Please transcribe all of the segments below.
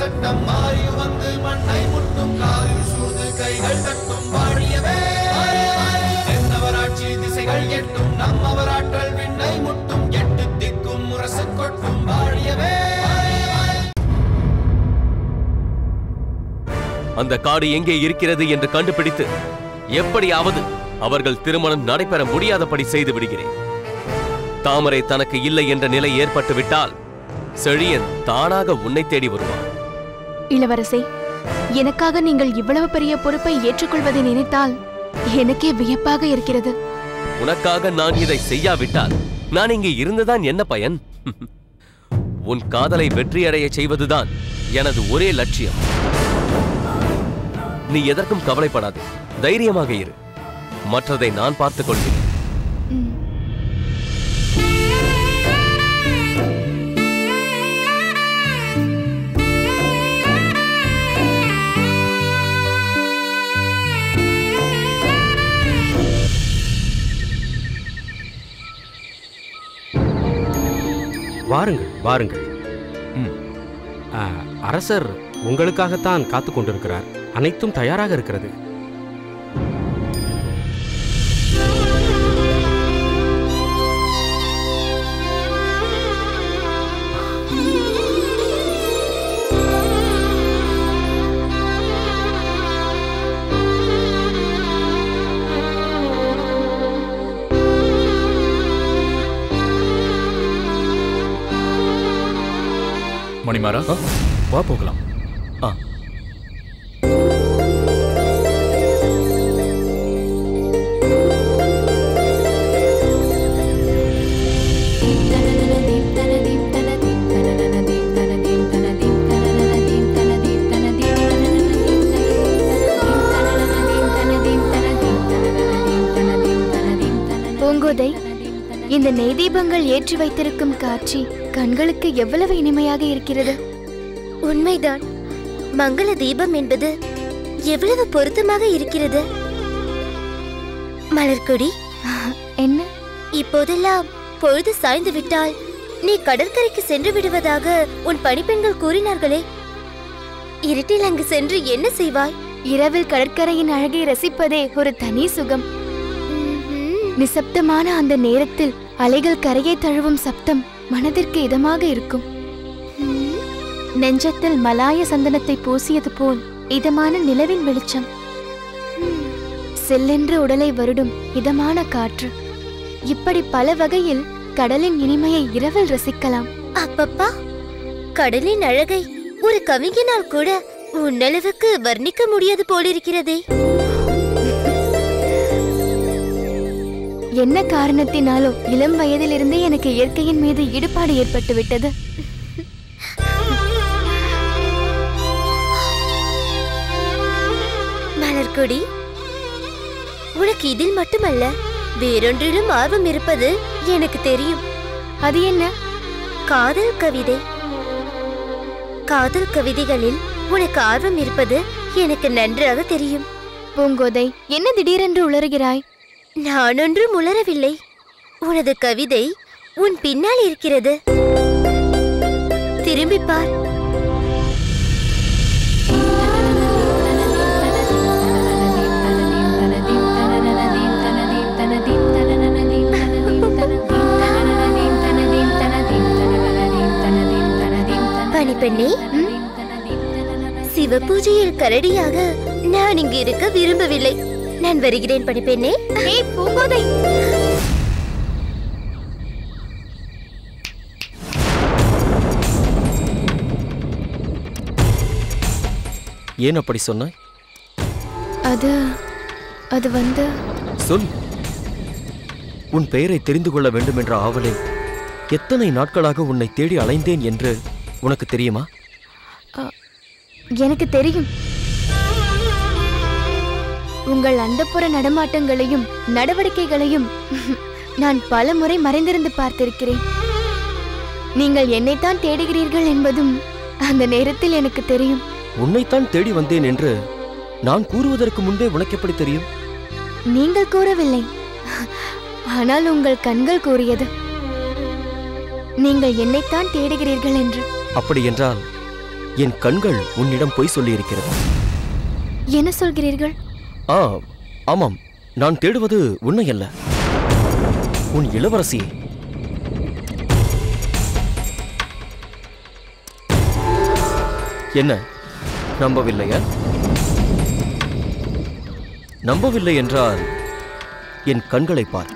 சட்டம் மாறி வந்து மண்ணை முட்டும் காலில் சூழ்ந்து கைகள் தட்டும் பாடியவே என்னவராட்சி திசைகள் எட்டும் நம்மவராற்றல் விண்ணை முட்டும் எட்டு திக்கும் முரசு கொட்டும் பாடியவே அந்த காடு எங்கே இருக்கிறது என்று கண்டுபிடித்து எப்படியாவது அவர்கள் திருமணம் நடைபெற முடியாதபடி செய்து விடுகிறேன். தாமரை தனக்கு இல்லை என்ற நிலை ஏற்பட்டுவிட்டால் செழியன் தானாக உன்னை தேடி வருவான். இளவரசே எனக்காக நீங்கள் இவ்வளவு பெரிய பொறுப்பை ஏற்றுக்கொள்வதை நினைத்தால் எனக்கே வியப்பாக இருக்கிறது. உனக்காக நான் இதை செய்யாவிட்டால் நான் இங்கே இருந்துதான் என்ன பயன்? உன் காதலை வெற்றியடைய செய்வதுதான் எனது ஒரே லட்சியம். நீ எதற்கும் கவலைப்படாதே. தைரியமாக இரு. மற்றதை நான் பார்த்துக் கொள்கிறேன் வாருங்கள் வாருங்கள். ம். அரசர் உங்களுக்காகத்தான் காத்து கொண்டிருக்கிறார் அனைத்தும் தயாராக இருக்கிறது. மணிமாரா வா போகலாம். இந்த நெய் தீபங்கள் ஏற்றி வைத்திருக்கும் காட்சி கண்களுக்கு எவ்வளவு இனிமையாக இருக்கிறது? உண்மைதான். மங்கள தீபம் என்பது எவ்வளவு பொருத்தமாக இருக்கிறது? மலர்கொடி என்ன? இப்போதெல்லாம் பொழுது சாய்ந்து விட்டால் நீ கடற்கரைக்கு சென்று விடுவதாக உன் பணிப்பெண்கள் கூறினார்களே. இருட்டில் அங்கு சென்று என்ன செய்வாய்? இரவில் கடற்கரையின் அழகை ரசிப்பதே ஒரு தனி சுகம். நிசப்தமான அந்த நேரத்தில் அலைகள் கரையை தழுவும் சப்தம் மனதிற்கு இதமாக இருக்கும். நெஞ்சத்தில் மலாய சந்தனத்தை பூசியது போல் இதமான நிலவின் வெளிச்சம். செல்லென்று உடலை வருடும் இதமான காற்று. இப்படி பல வகையில் கடலின் இனிமையை இரவில் ரசிக்கலாம். அப்பப்பா கடலின் அழகை ஒரு கவிஞனால் கூட உன்னளவுக்கு வர்ணிக்க முடியாது போலிருக்கிறதே. என்ன காரணத்தினாலோ இளம் வயதிலிருந்தே எனக்கு இயற்கையின் மீது ஈடுபாடு ஏற்பட்டு விட்டது. மலர்கொடி உனக்கு இதில் மட்டுமல்ல வேறொன்றிலும் ஆர்வம் இருப்பது எனக்கு தெரியும். அது என்ன? காதல் கவிதை. காதல் கவிதைகளில் உனக்கு ஆர்வம் இருப்பது எனக்கு நன்றாக தெரியும். பூங்கோதை என்ன திடீரென்று உளறுகிறாய்? நானொன்றும் உளரவில்லை உனது கவிதை உன் பின்னால் இருக்கிறது. திரும்பிப்பார் பார். பணிப்பெண்ணே சிவ பூஜையில் கரடியாக நான் இங்கு இருக்க விரும்பவில்லை. நான் வருகிறேன் பணிப்பெண்ணே ஏய் பூங்கோதை. ஏன் அப்படி சொன்னாய்? அது அது வந்து சொல். உன் பெயரை தெரிந்து கொள்ள வேண்டும் என்ற ஆவலை எத்தனை நாட்களாக உன்னை தேடி அலைந்தேன் என்று உனக்கு தெரியுமா? எனக்கு தெரியும். உங்கள் அந்தப்புற நடமாட்டங்களையும் நடவடிக்கைகளையும் நான் பல முறை மறைந்திருந்து பார்த்திருக்கிறேன். நீங்கள் என்னைத்தான் தேடுகிறீர்கள் என்பதும் அந்த நேரத்தில் எனக்கு தெரியும். உன்னைத்தான் தேடி வந்தேன் என்று நான் கூறுவதற்கு முன்பே உனக்கு எப்படி தெரியும்? நீங்கள் கூறவில்லை. ஆனால் உங்கள் கண்கள் கூறியது. நீங்கள் என்னைத்தான் தேடுகிறீர்கள் என்று. அப்படி என்றால் என் கண்கள் உன்னிடம் பொய் சொல்லியிருக்கிறது. என்ன சொல்கிறீர்கள்? ஆ ஆமாம். நான் தேடுவது உன்னை அல்ல உன் இளவரசி. என்ன? நம்பவில்லையா? நம்பவில்லை என்றால் என் கண்களை பார்.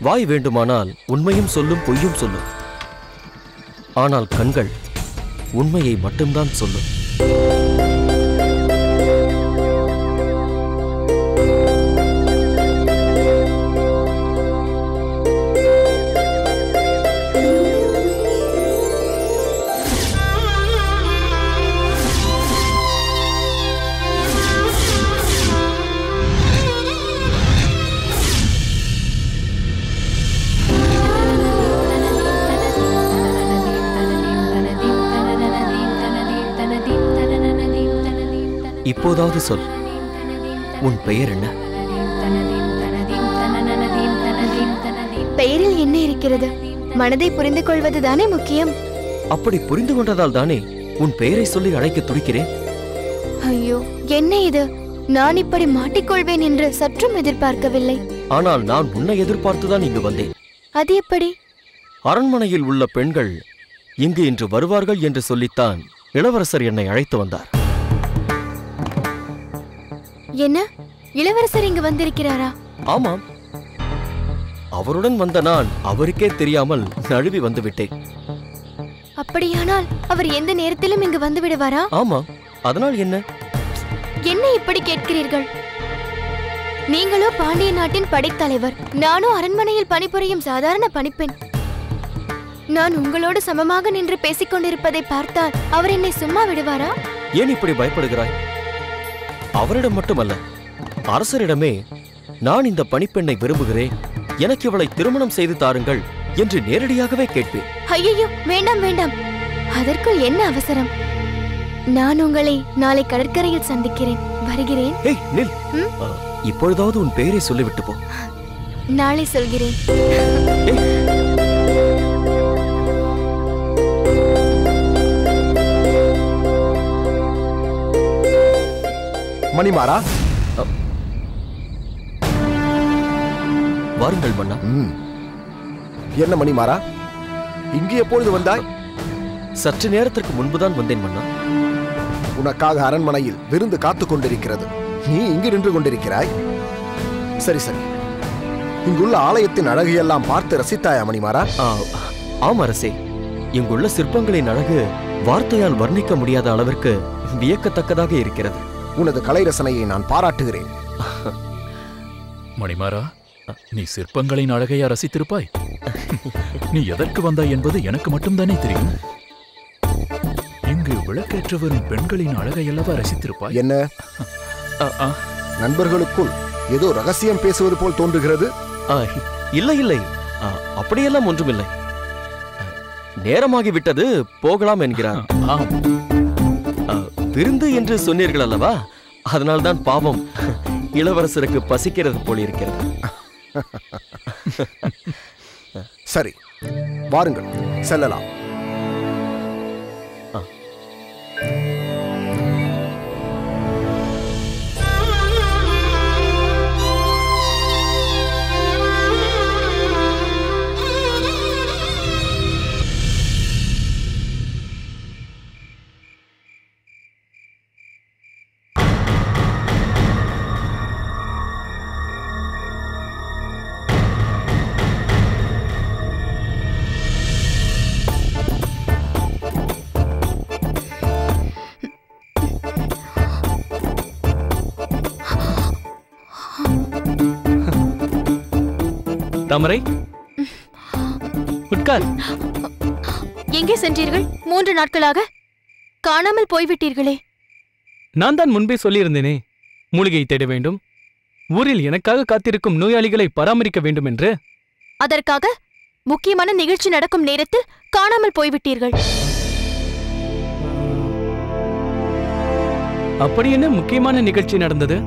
வாய் வேண்டுமானால் உண்மையும் சொல்லும் பொய்யும் சொல்லும். ஆனால் கண்கள் உண்மையை மட்டும்தான் சொல்லும். இப்போதாவது சொல். உன் பெயர் என்ன? பெயரில் என்ன இருக்கிறது? மனதை புரிந்து கொள்வதுதானே முக்கியம். அப்படி புரிந்து கொண்டதால் தானே உன் பெயரை சொல்லி அழைக்க துடிக்கிறேன்? ஐயோ என்ன இது? நான் இப்படி மாட்டிக்கொள்வேன் என்று சற்றும் எதிர்பார்க்கவில்லை. ஆனால் நான் உன்னை எதிர்பார்த்துதான் இங்கு வந்தேன். அது எப்படி? அரண்மனையில் உள்ள பெண்கள் இங்கு இன்று வருவார்கள் என்று சொல்லித்தான் இளவரசர் என்னை அழைத்து வந்தார். என்ன? இளவரசர் இங்கு வந்திருக்கிறாரா? ஆமாம். அவருடன் வந்த நான் அவருக்கே தெரியாமல் நழுவி வந்து விட்டேன் அப்படியானால் அவர் எந்த நேரத்திலும் இங்கு வந்து விடுவாரா ஆமாம். அதனால் என்ன? என்ன இப்படி கேட்கிறீர்கள்? நீங்களோ பாண்டிய நாட்டின் படைத்தலைவர். நானோ அரண்மனையில் பணிபுரியும் சாதாரண பணிப்பெண். நான் உங்களோடு சமமாக நின்று பேசிக் கொண்டிருப்பதை பார்த்தால் அவர் என்னை சும்மா விடுவாரா? ஏன் இப்படி பயப்படுகிறாய்? அவரிடம் மட்டுமல்ல அரசரிடமே நான் இந்த பணிப்பெண்ணை விரும்புகிறேன். எனக்கு இவளை திருமணம் செய்து தாருங்கள் என்று நேரடியாகவே கேட்பேன். ஐயோ வேண்டாம் வேண்டாம். அதற்கு என்ன அவசரம்? நான் உங்களை நாளை கடற்கரையில் சந்திக்கிறேன். வருகிறேன். நில். இப்பொழுதாவது உன் பெயரை சொல்லிவிட்டு போ. நாளை சொல்கிறேன். மணிமாறா? வாருங்கள் மன்னா. என்ன மணிமாறா? இங்கு எப்பொழுது வந்தாய்? சற்று நேரத்திற்கு முன்புதான் வந்தேன் மன்னா. உனக்காக அரண்மனையில் விருந்து காத்துக் கொண்டிருக்கிறது. நீ இங்கு நின்று கொண்டிருக்கிறாய்? சரி சரி. இங்குள்ள ஆலயத்தின் அழகையெல்லாம் பார்த்து ரசித்தாயா மணிமாறா? ஆ, ஆம் அரசே. இங்குள்ள சிற்பங்களின் அழகு வார்த்தையால் வர்ணிக்க முடியாத அளவிற்கு வியக்கத்தக்கதாக இருக்கிறது. உனது கலை ரசனையை நான் பாராட்டுகிறேன். மணிமாரா நீ சிற்பங்களின் அழகையா ரசித்திருப்பாய். நீ எதற்கு வந்தாய் என்பது எனக்கு மட்டும்தானே தெரியும். இங்கு விளக்கேற்ற வரும் பெண்களின் அழகை அல்லவா ரசித்திருப்பாய்? என்ன? நண்பர்களுக்குள் ஏதோ ரகசியம் பேசுவது போல் தோன்றுகிறது. இல்லை இல்லை. அப்படியெல்லாம் ஒன்றுமில்லை. நேரமாகிவிட்டது போகலாம் என்கிறார். ஆம். விருந்து என்று சொன்னீர்கள் அல்லவா அதனால்தான் பாவம். இளவரசருக்கு பசிக்கிறது போல இருக்கிறது சரி வாருங்கள் செல்லலாம். தாமரை. உட்கார். எங்கே சென்றீர்கள்? மூன்று நாட்களாக? காணாமல் போய்விட்டீர்களே. நான் தான் முன்பே சொல்லியிருந்தேனே மூலிகை தேட வேண்டும். ஊரில் எனக்காக காத்திருக்கும் நோயாளிகளை பராமரிக்க வேண்டும் என்று. அதற்காக முக்கியமான நிகழ்ச்சி நடக்கும் நேரத்தில் காணாமல் போய்விட்டீர்கள். அப்படி என்ன முக்கியமான நிகழ்ச்சி நடந்தது?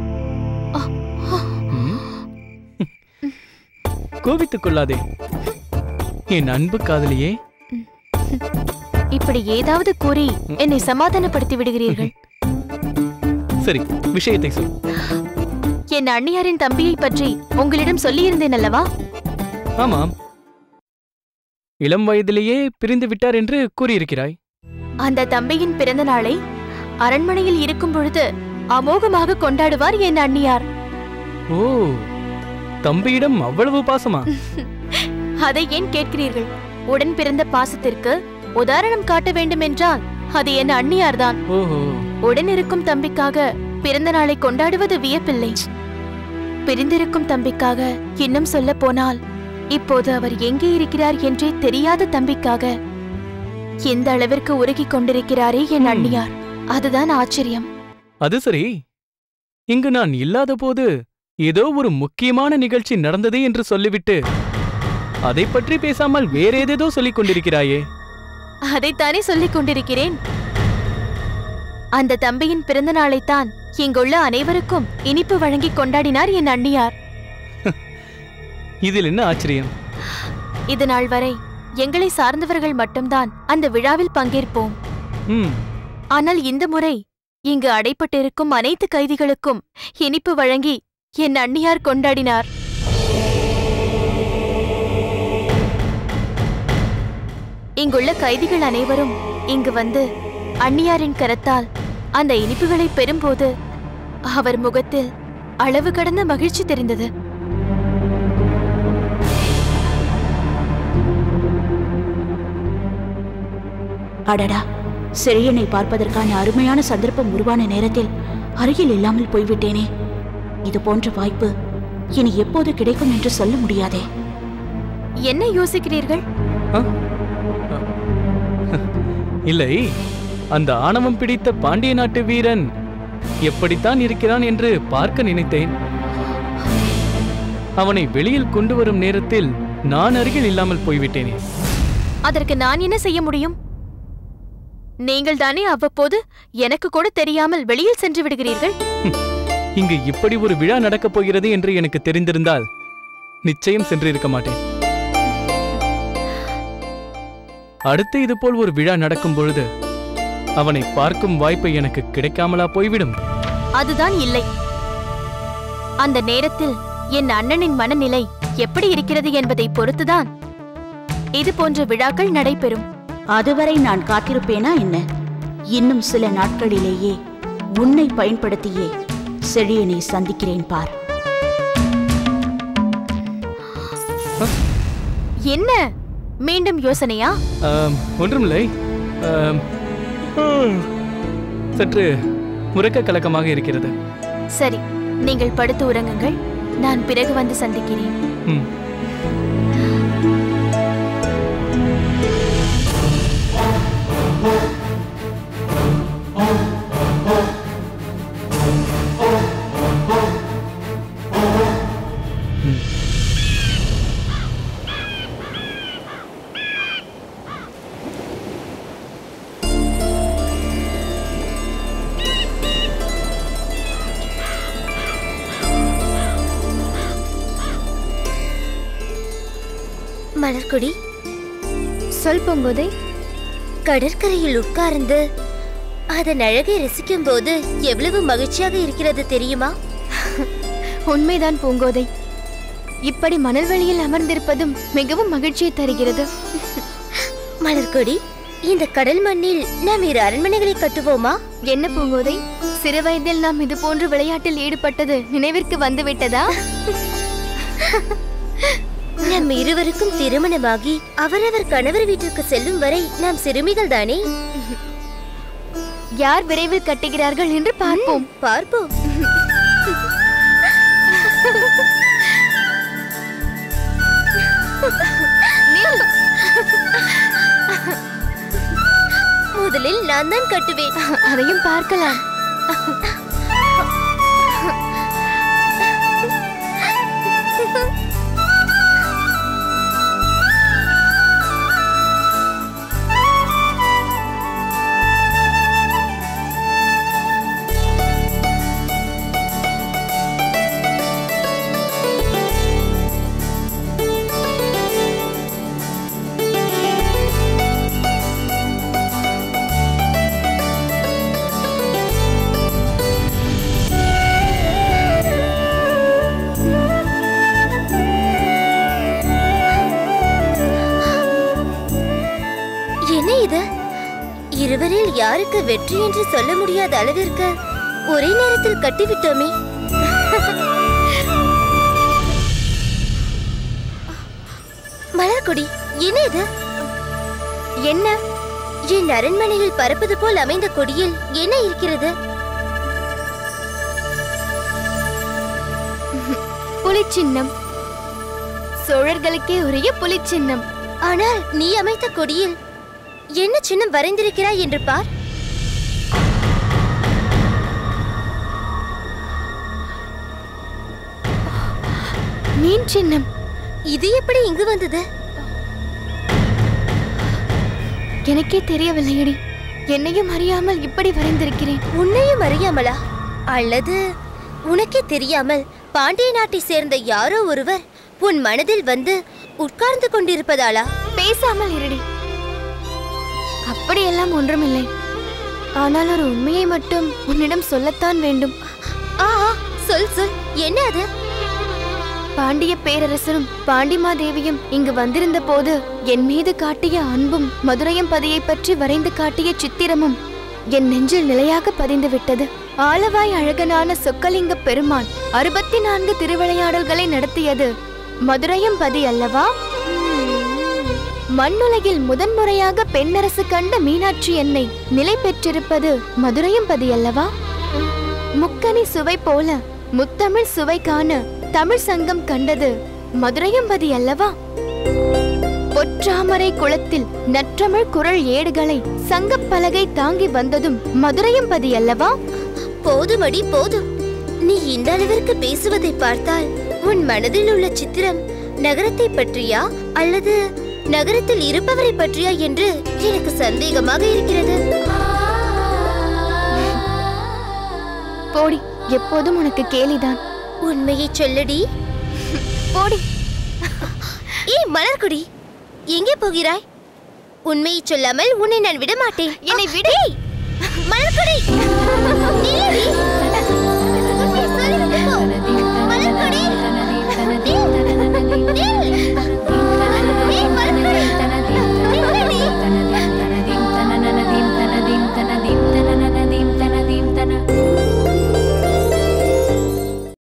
கோபித்துக் கொள்ளாதே என் அன்பு காதலியே. இப்படி ஏதாவது கூறி என்னை சமாதானப்படுத்தி விடுகிறீர்கள்? சரி விஷயத்தை சொல். என் அண்ணியாரின் தம்பியை பற்றி உங்களிடம் சொல்லியிருந்தேன் அல்லவா? ஆமாம். இளம் வயதிலேயே பிரிந்து விட்டார் என்று கூறியிருக்கிறாய். அந்த தம்பியின் பிறந்த நாளை அரண்மனையில் இருக்கும் பொழுது அமோகமாக கொண்டாடுவார் என் அண்ணியார் ஓ தம்பியிடம் அவ்வளவு பாசமா? அதை ஏன் கேட்கிறீர்கள்? உடன் பிறந்த பாசத்திற்கு உதாரணம் காட்ட வேண்டுமென்றால் அது என் அண்ணியார்தான் ஓஹோ. உடன் இருக்கும் தம்பிக்காக பிறந்த நாளை கொண்டாடுவது வியப்பில்லை. பிரிந்திருக்கும் தம்பிக்காக இன்னும் சொல்ல போனால் இப்போது அவர் எங்கே இருக்கிறார் என்றே தெரியாத தம்பிக்காக இந்த அளவிற்கு உருகிக் கொண்டிருக்கிறாரே என். அண்ணியார் அதுதான் ஆச்சரியம். அது சரி. இங்கு நான் இல்லாத போது ஏதோ ஒரு முக்கியமான நிகழ்ச்சி நடந்தது என்று சொல்லிவிட்டு அதை பற்றி பேசாமல் வேற ஏதேதோ சொல்லிக் கொண்டிருக்கிறாயே. அதைத்தானே சொல்லிக் கொண்டிருக்கிறேன். அந்த தம்பியின் பிறந்த நாளைத்தான் இங்குள்ள அனைவருக்கும் இனிப்பு வழங்கி கொண்டாடினார் என் அண்ணியார். இதில் என்ன ஆச்சரியம்? இது நாள் வரை எங்களை சார்ந்தவர்கள் மட்டும்தான் அந்த விழாவில் பங்கேற்போம். ஆனால் இந்த முறை இங்கு அடைப்பட்டிருக்கும் அனைத்து கைதிகளுக்கும் இனிப்பு வழங்கி என் அண்ணியார் கொண்டாடினார். இங்குள்ள கைதிகள் அனைவரும் இங்கு வந்து அண்ணியாரின் கரத்தால் அந்த இனிப்புகளை பெறும்போது அவர் முகத்தில் அளவு கடந்த மகிழ்ச்சி தெரிந்தது. அடடா சிறையனை பார்ப்பதற்கான அருமையான சந்தர்ப்பம் உருவான நேரத்தில் அருகில் இல்லாமல் போய்விட்டேனே. இது போன்ற வாய்ப்பு இனி எப்போது கிடைக்கும் என்று சொல்ல முடியாதே. என்ன யோசிக்கிறீர்கள்? இல்லை அந்த ஆணவம் பிடித்த பாண்டிய நாட்டு வீரன் எப்படித்தான் இருக்கிறான் என்று பார்க்க நினைத்தேன். அவனை வெளியில் கொண்டு வரும் நேரத்தில் நான் அருகில் இல்லாமல் போய்விட்டேனே. அதற்கு நான் என்ன செய்ய முடியும்? நீங்கள் தானே அவ்வப்போது எனக்கு கூட தெரியாமல் வெளியில் சென்று விடுகிறீர்கள்? இங்கு இப்படி ஒரு விழா நடக்கப் போகிறது என்று எனக்கு தெரிந்திருந்தால் நிச்சயம் சென்றிருக்க மாட்டேன். அடுத்து இதுபோல் ஒரு விழா நடக்கும் பொழுது அவனை பார்க்கும் வாய்ப்பு எனக்கு கிடைக்காமலா போய்விடும்? அதுதான் இல்லை. அந்த நேரத்தில் என் அண்ணனின் மனநிலை எப்படி இருக்கிறது என்பதை பொறுத்துதான் இது போன்ற விழாக்கள் நடைபெறும். அதுவரை நான் காத்திருப்பேனா என்ன? இன்னும் சில நாட்களிலேயே உன்னை பயன்படுத்தியே செழியனை சந்திக்கிறேன் பார். என்ன? மீண்டும் யோசனையா? ஒன்றுமில்லை. சற்று முறக்க கலக்கமாக இருக்கிறது. சரி நீங்கள் படுத்து உறங்குங்கள். நான் பிறகு வந்து சந்திக்கிறேன். மலர்கொடி சொல் பொங்குதை கடற்கரையில் உட்கார்ந்து அதன் அழகை ரசிக்கும் போது எவ்வளவு மகிழ்ச்சியாக இருக்கிறது தெரியுமா? உண்மைதான் பூங்கோதை. இப்படி மணல்வெளியில் அமர்ந்திருப்பதும் மிகவும் மகிழ்ச்சியை தருகிறது. மலர்கொடி இந்த கடல் மண்ணில் நாம் இரு அரண்மனைகளை கட்டுவோமா? என்ன பூங்கோதை சிறு வயதில் நாம் இது போன்ற விளையாட்டில் ஈடுபட்டது நினைவிற்கு வந்து விட்டதா நம் இருவருக்கும் திருமணமாகி அவரவர் கணவர் வீட்டிற்கு செல்லும் வரை நாம் சிறுமிகள் தானே? யார் விரைவில் கட்டுகிறார்கள் என்று பார்ப்போம். பார்ப்போம். முதலில் நான் தான் கட்டுவேன். அதையும் பார்க்கலாம். யாருக்கு வெற்றி என்று சொல்ல முடியாத அளவிற்கு ஒரே நேரத்தில் கட்டிவிட்டோமே. மலர்கொடி என்ன இது? என்ன? என் அரண்மனையில் பறப்பது போல் அமைந்த கொடியில் என்ன இருக்கிறது? புலிச்சின்னம். சோழர்களுக்கே உரிய புலிச்சின்னம். ஆனால் நீ அமைத்த கொடியில் என்ன சின்னம் வரைந்திருக்கிறாய் என்று பார். மீன் சின்னம். இது எப்படி இங்கு வந்தது? எனக்கே தெரியவில்லையடி. என்னையும் அறியாமல் இப்படி வரைந்திருக்கிறேன். உன்னையும் அறியாமலா? அல்லது உனக்கே தெரியாமல் பாண்டிய நாட்டை சேர்ந்த யாரோ ஒருவர் உன் மனதில் வந்து உட்கார்ந்து கொண்டிருப்பதாலா? பேசாமல் இருடி. அப்படியெல்லாம் ஒன்றுமில்லை. ஆனால் ஒரு உண்மையை மட்டும் உன்னிடம் சொல்லத்தான் வேண்டும். ஆ ஆ, சொல் சொல். என்ன அது? பாண்டிய பேரரசரும் பாண்டிமாதேவியும் இங்கு வந்திருந்த போது என் மீது காட்டிய அன்பும் மதுரையம்பதியை பற்றி வரைந்து காட்டிய சித்திரமும் என் நெஞ்சில் நிலையாக பதிந்து விட்டது. ஆலவாய் அழகனான சொக்கலிங்க பெருமான் அறுபத்தி நான்கு திருவிளையாடல்களை நடத்தியது. மதுரையம்பதி அல்லவா? மண்ணுலகில் முதன்முறையாக பெண்ணரசு கண்ட மீனாட்சி என்னை நிலை பெற்றிருப்பது மதுரையம்பதி அல்லவா? முக்கனி சுவை போல முத்தமிழ் சுவை காண தமிழ் சங்கம் கண்டது மதுரையம்பதி அல்லவா? பொற்றாமரை குளத்தில் நற்றமிழ் குரல் ஏடுகளை சங்கப் பலகை தாங்கி வந்ததும் மதுரையம்பதி அல்லவா? போதுமடி போதும். நீ இந்த அளவிற்கு பேசுவதை பார்த்தால் உன் மனதில் உள்ள சித்திரம் நகரத்தை பற்றியா அல்லது நகரத்தில் இருப்பவரை பற்றியா என்று எனக்கு சந்தேகமாக இருக்கிறது. போடி எப்போதும் உனக்கு கேலிதான். உண்மையை சொல்லடி. போடி. ஏய் மலர்குடி எங்கே போகிறாய்? உண்மையை சொல்லாமல் உன்னை நான் விட மாட்டேன் என்னை விடு. மலர்குடி.